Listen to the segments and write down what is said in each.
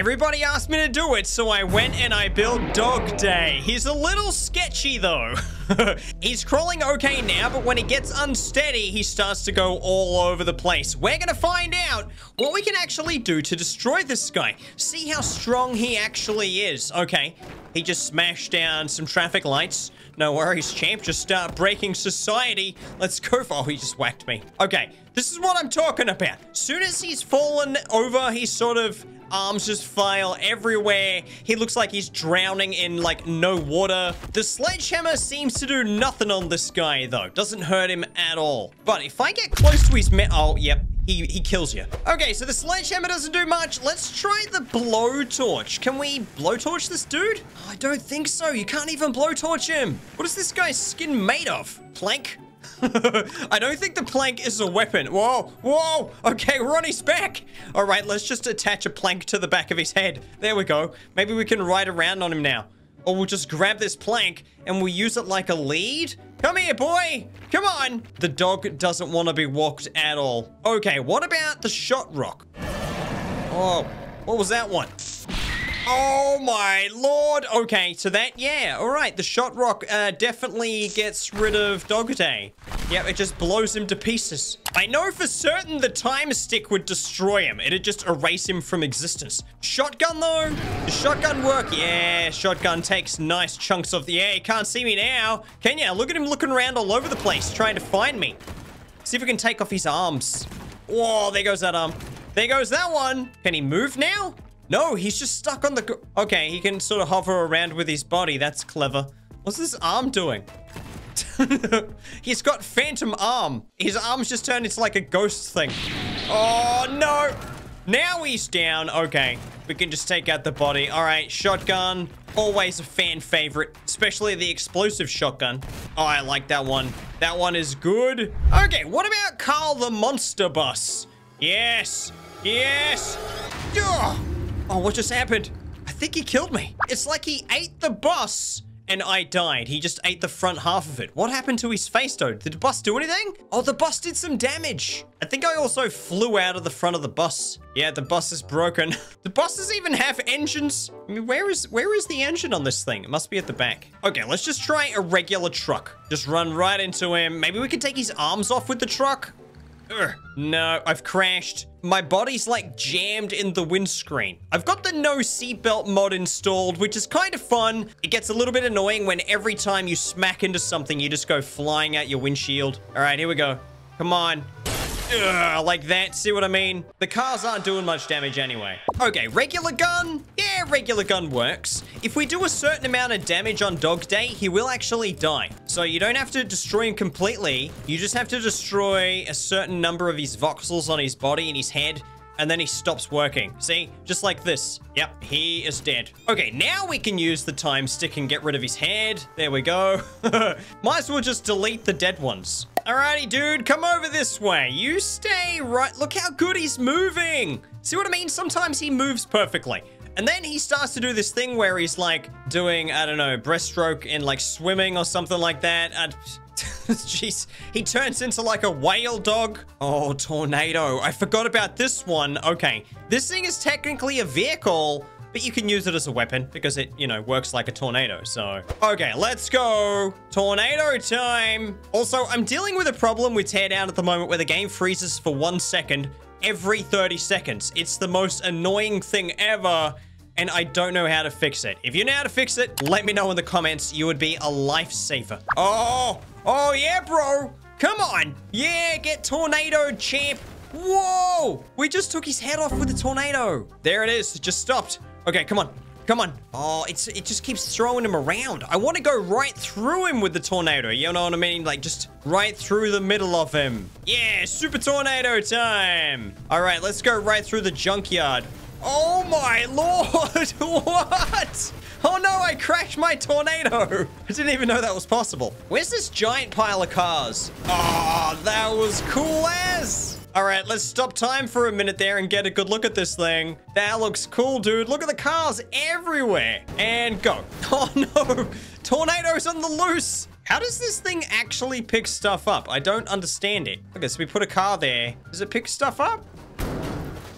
Everybody asked me to do it, so I went and I built Dog Day. He's a little sketchy, though. He's crawling okay now, but when he gets unsteady, he starts to go all over the place. We're gonna find out what we can actually do to destroy this guy. See how strong he actually is. Okay, he just smashed down some traffic lights. No worries, champ. Just start breaking society. Let's go for... Oh, he just whacked me. Okay, this is what I'm talking about. Soon as he's fallen over, he's sort of arms just file everywhere. He looks like he's drowning in, like, no water. The sledgehammer seems to do nothing on this guy, though. Doesn't hurt him at all. But if I get close to his me- Oh, yep. He, he kills you. Okay, so the sledgehammer doesn't do much. Let's try the blowtorch. Can we blowtorch this dude? Oh, I don't think so. You can't even blowtorch him. What is this guy's skin made of? Plank? I don't think the plank is a weapon. Whoa, whoa. Okay, his back. All right, let's just attach a plank to the back of his head. There we go. Maybe we can ride around on him now. Or we'll just grab this plank and we'll use it like a lead. Come here, boy. Come on. The dog doesn't want to be walked at all. Okay, what about the shot rock? Oh, what was that one? Oh my lord. Okay, so that, yeah, all right. The shot rock uh, definitely gets rid of Dog Yep, it just blows him to pieces. I know for certain the time stick would destroy him. It'd just erase him from existence. Shotgun, though? Does shotgun work? Yeah, shotgun takes nice chunks of the air. Can't see me now. Can you? Look at him looking around all over the place, trying to find me. See if we can take off his arms. Whoa, there goes that arm. There goes that one. Can he move now? No, he's just stuck on the... Okay, he can sort of hover around with his body. That's clever. What's this arm doing? he's got phantom arm. His arm's just turned into like a ghost thing. Oh, no. Now he's down. Okay, we can just take out the body. All right, shotgun. Always a fan favorite, especially the explosive shotgun. Oh, I like that one. That one is good. Okay, what about Carl the Monster Bus? Yes, yes. Ugh. Oh, what just happened? I think he killed me. It's like he ate the bus and I died. He just ate the front half of it. What happened to his face, though? Did the bus do anything? Oh, the bus did some damage. I think I also flew out of the front of the bus. Yeah, the bus is broken. the buses even have engines. I mean, where is where is the engine on this thing? It must be at the back. Okay, let's just try a regular truck. Just run right into him. Maybe we can take his arms off with the truck. Ugh. No, I've crashed. My body's like jammed in the windscreen. I've got the no seatbelt mod installed, which is kind of fun. It gets a little bit annoying when every time you smack into something, you just go flying out your windshield. All right, here we go. Come on. Ugh, like that, see what I mean? The cars aren't doing much damage anyway. Okay, regular gun? Regular gun works. If we do a certain amount of damage on Dog Day, he will actually die. So you don't have to destroy him completely. You just have to destroy a certain number of his voxels on his body and his head and then he stops working. See? Just like this. Yep, he is dead. Okay, now we can use the time stick and get rid of his head. There we go. Might as well just delete the dead ones. Alrighty, dude, come over this way. You stay right. Look how good he's moving. See what I mean? Sometimes he moves perfectly. And then he starts to do this thing where he's like doing, I don't know, breaststroke in like swimming or something like that. And Jeez, he turns into like a whale dog. Oh, tornado. I forgot about this one. Okay, this thing is technically a vehicle, but you can use it as a weapon because it, you know, works like a tornado. So, okay, let's go. Tornado time. Also, I'm dealing with a problem with Teardown at the moment where the game freezes for one second every 30 seconds. It's the most annoying thing ever and I don't know how to fix it. If you know how to fix it, let me know in the comments. You would be a lifesaver. Oh, oh yeah, bro. Come on. Yeah, get tornado, champ. Whoa! We just took his head off with a tornado. There it is. Just stopped. Okay, come on. Come on. Oh, it's it just keeps throwing him around. I want to go right through him with the tornado. You know what I mean? Like, just right through the middle of him. Yeah, super tornado time. All right, let's go right through the junkyard. Oh my lord! what? Oh no, I crashed my tornado! I didn't even know that was possible. Where's this giant pile of cars? Oh, that was cool as! All right, let's stop time for a minute there and get a good look at this thing. That looks cool, dude. Look at the cars everywhere. And go. Oh no, tornadoes on the loose. How does this thing actually pick stuff up? I don't understand it. Okay, so we put a car there. Does it pick stuff up?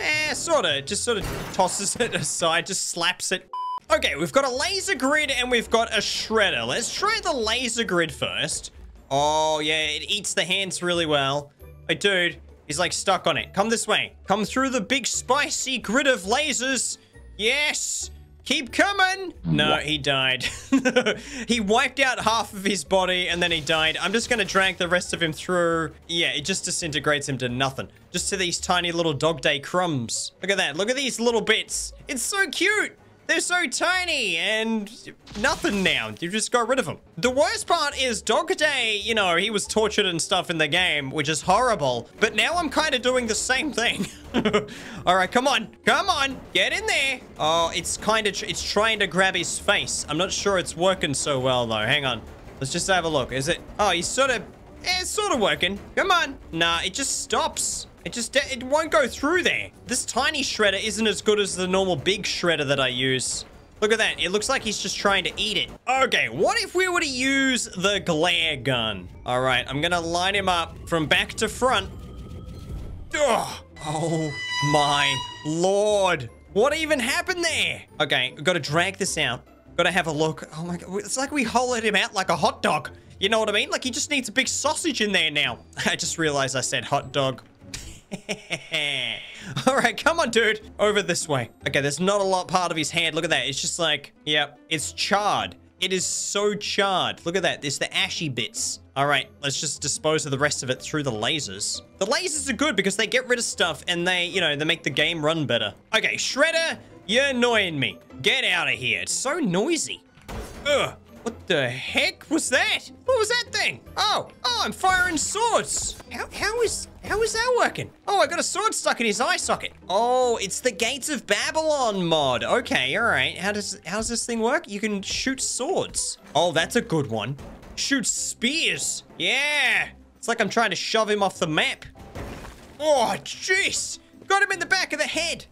Eh, sort of. Just sort of tosses it aside, just slaps it. Okay, we've got a laser grid and we've got a shredder. Let's try the laser grid first. Oh, yeah, it eats the hands really well. Hey, dude, he's like stuck on it. Come this way. Come through the big spicy grid of lasers. Yes. Keep coming. No, he died. he wiped out half of his body and then he died. I'm just going to drag the rest of him through. Yeah, it just disintegrates him to nothing. Just to these tiny little dog day crumbs. Look at that. Look at these little bits. It's so cute. They're so tiny and nothing now. You just got rid of them. The worst part is Dog Day, you know, he was tortured and stuff in the game, which is horrible. But now I'm kind of doing the same thing. All right, come on. Come on. Get in there. Oh, it's kind of, it's trying to grab his face. I'm not sure it's working so well, though. Hang on. Let's just have a look. Is it? Oh, he's sort of, Eh, it's sort of working. Come on. Nah, it just stops. It just, it won't go through there. This tiny shredder isn't as good as the normal big shredder that I use. Look at that. It looks like he's just trying to eat it. Okay, what if we were to use the glare gun? All right, I'm to line him up from back to front. Ugh. Oh my lord. What even happened there? Okay, got to drag this out. Got to have a look. Oh my god, it's like we hollowed him out like a hot dog. You know what I mean? Like he just needs a big sausage in there now. I just realized I said hot dog. All right, come on, dude. Over this way. Okay, there's not a lot part of his hand. Look at that. It's just like, yep, it's charred. It is so charred. Look at that. There's the ashy bits. All right, let's just dispose of the rest of it through the lasers. The lasers are good because they get rid of stuff and they, you know, they make the game run better. Okay, Shredder, you're annoying me. Get out of here. It's so noisy. Ugh. What the heck was that? What was that thing? Oh, oh, I'm firing swords. How, how is, how is that working? Oh, I got a sword stuck in his eye socket. Oh, it's the Gates of Babylon mod. Okay, all right. How does, how does this thing work? You can shoot swords. Oh, that's a good one. Shoot spears. Yeah. It's like I'm trying to shove him off the map. Oh, jeez. Got him in the back of the head.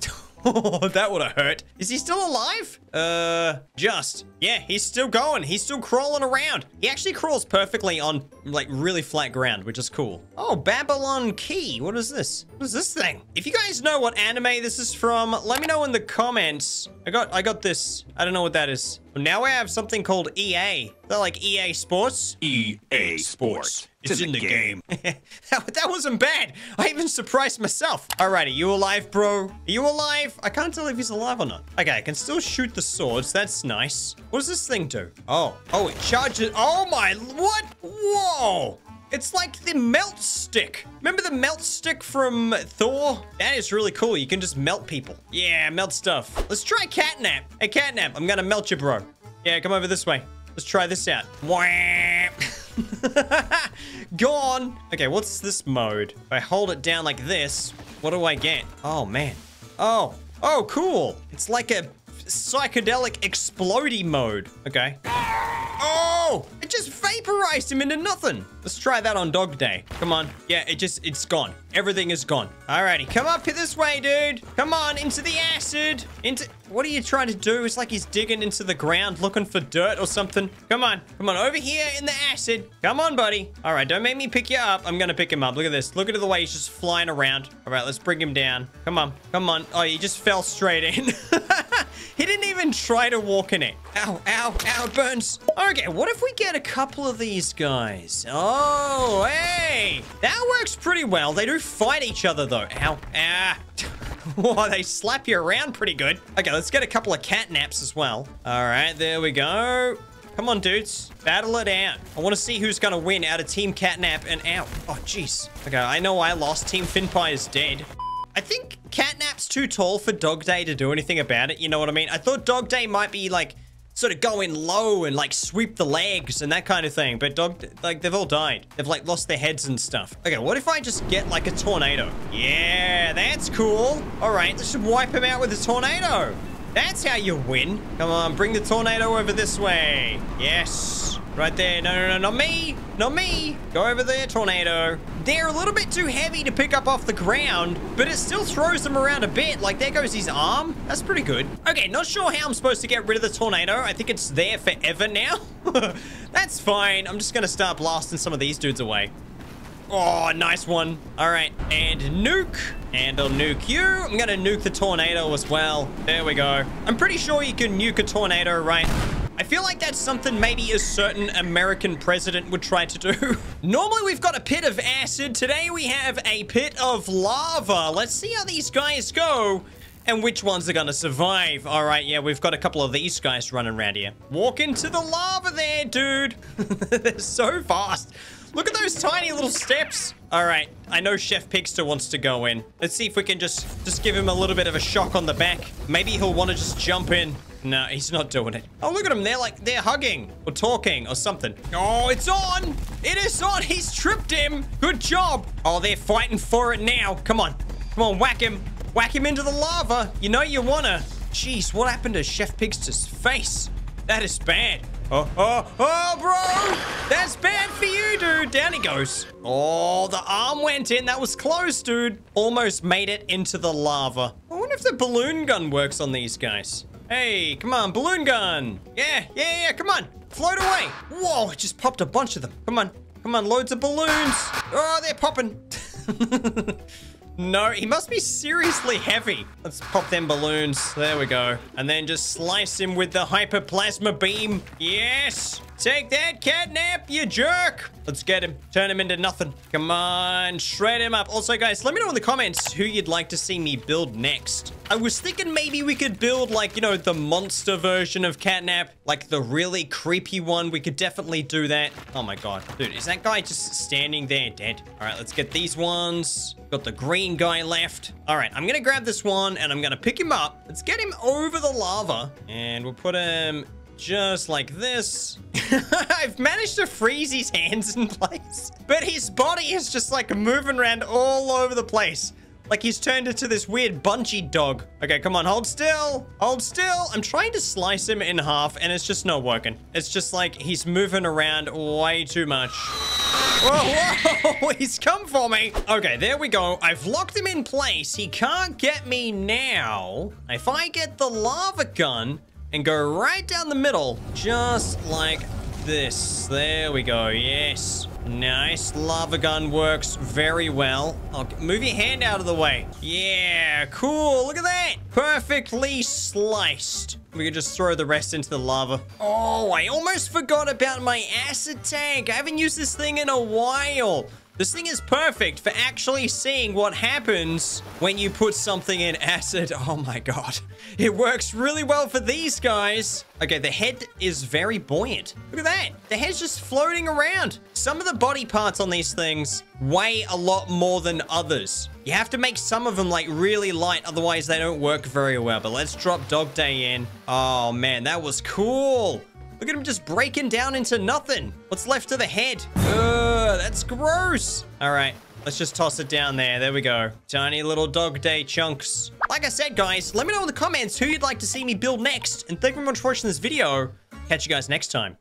Oh, that would have hurt. Is he still alive? Uh, just. Yeah, he's still going. He's still crawling around. He actually crawls perfectly on, like, really flat ground, which is cool. Oh, Babylon Key. What is this? What is this thing? If you guys know what anime this is from, let me know in the comments. I got, I got this. I don't know what that is. Now I have something called EA. They're like EA Sports. EA Sports. It's in the game. that, that wasn't bad. I even surprised myself. Alrighty, are you alive, bro? Are you alive? I can't tell if he's alive or not. Okay, I can still shoot the swords. That's nice. What does this thing do? Oh, oh, it charges. Oh my, what? Whoa. It's like the melt stick. Remember the melt stick from Thor? That is really cool. You can just melt people. Yeah, melt stuff. Let's try catnap. Hey, catnap, I'm gonna melt you, bro. Yeah, come over this way. Let's try this out. Gone. Okay, what's this mode? If I hold it down like this, what do I get? Oh, man. Oh. Oh, cool. It's like a psychedelic explodey mode. Okay. Oh! It just vaporized him into nothing. Let's try that on dog day. Come on. Yeah, it just, it's gone. Everything is gone. Alrighty, come up here this way, dude. Come on, into the acid. Into, what are you trying to do? It's like he's digging into the ground looking for dirt or something. Come on. Come on, over here in the acid. Come on, buddy. All right, don't make me pick you up. I'm gonna pick him up. Look at this. Look at the way he's just flying around. All right, let's bring him down. Come on. Come on. Oh, he just fell straight in. he didn't even try to walk in it. Ow, ow, ow, it burns. Okay, what if we get a couple of these guys? Oh, hey. That works pretty well. They do fight each other, though. Ow, ah. Whoa, they slap you around pretty good. Okay, let's get a couple of cat naps as well. All right, there we go. Come on, dudes. Battle it out. I want to see who's going to win out of Team Catnap and out. Oh, jeez. Okay, I know I lost. Team Fynnpire is dead. I think Catnap's too tall for Dog Day to do anything about it. You know what I mean? I thought Dog Day might be like sort of going low and like sweep the legs and that kind of thing. But dog, like they've all died. They've like lost their heads and stuff. Okay, what if I just get like a tornado? Yeah, that's cool. All right, let's just wipe him out with a tornado. That's how you win. Come on, bring the tornado over this way. Yes. Right there. No, no, no, not me. Not me. Go over there, tornado. They're a little bit too heavy to pick up off the ground, but it still throws them around a bit. Like, there goes his arm. That's pretty good. Okay, not sure how I'm supposed to get rid of the tornado. I think it's there forever now. That's fine. I'm just going to start blasting some of these dudes away. Oh, nice one. All right, and nuke. And I'll nuke you. I'm gonna nuke the tornado as well. There we go. I'm pretty sure you can nuke a tornado, right? I feel like that's something maybe a certain American president would try to do. Normally, we've got a pit of acid. Today, we have a pit of lava. Let's see how these guys go and which ones are gonna survive. All right, yeah, we've got a couple of these guys running around here. Walk into the lava there, dude. They're so fast. Look at those tiny little steps. All right, I know Chef Pigster wants to go in. Let's see if we can just, just give him a little bit of a shock on the back. Maybe he'll want to just jump in. No, he's not doing it. Oh, look at him. They're like, they're hugging or talking or something. Oh, it's on. It is on. He's tripped him. Good job. Oh, they're fighting for it now. Come on. Come on, whack him. Whack him into the lava. You know you wanna. Jeez, what happened to Chef Pigster's face? That is bad. Oh, oh, oh, bro! That's bad for you, dude. Down he goes. Oh, the arm went in. That was close, dude. Almost made it into the lava. I wonder if the balloon gun works on these guys. Hey, come on, balloon gun. Yeah, yeah, yeah, come on. Float away. Whoa, it just popped a bunch of them. Come on, come on, loads of balloons. Oh, they're popping. No, he must be seriously heavy. Let's pop them balloons. There we go. And then just slice him with the hyperplasma beam. Yes! Take that, catnap, you jerk! Let's get him. Turn him into nothing. Come on, shred him up. Also, guys, let me know in the comments who you'd like to see me build next. I was thinking maybe we could build, like, you know, the monster version of catnap. Like, the really creepy one. We could definitely do that. Oh, my God. Dude, is that guy just standing there dead? All right, let's get these ones. Got the green guy left. All right, I'm gonna grab this one and I'm gonna pick him up. Let's get him over the lava and we'll put him just like this. I've managed to freeze his hands in place, but his body is just like moving around all over the place. Like he's turned into this weird bunchy dog. Okay, come on, hold still. Hold still. I'm trying to slice him in half and it's just not working. It's just like he's moving around way too much. Whoa, whoa, he's come for me. Okay, there we go. I've locked him in place. He can't get me now. If I get the lava gun and go right down the middle, just like this. There we go. Yes. Nice. Lava gun works very well. Oh, move your hand out of the way. Yeah, cool. Look at that. Perfectly sliced. We can just throw the rest into the lava. Oh, I almost forgot about my acid tank. I haven't used this thing in a while. This thing is perfect for actually seeing what happens when you put something in acid. Oh my god. It works really well for these guys. Okay, the head is very buoyant. Look at that. The head's just floating around. Some of the body parts on these things weigh a lot more than others. You have to make some of them like really light, otherwise they don't work very well. But let's drop Dog Day in. Oh man, that was cool. Look at him just breaking down into nothing. What's left of the head? That's gross. All right, let's just toss it down there. There we go. Tiny little dog day chunks. Like I said, guys, let me know in the comments who you'd like to see me build next. And thank you very much for watching this video. Catch you guys next time.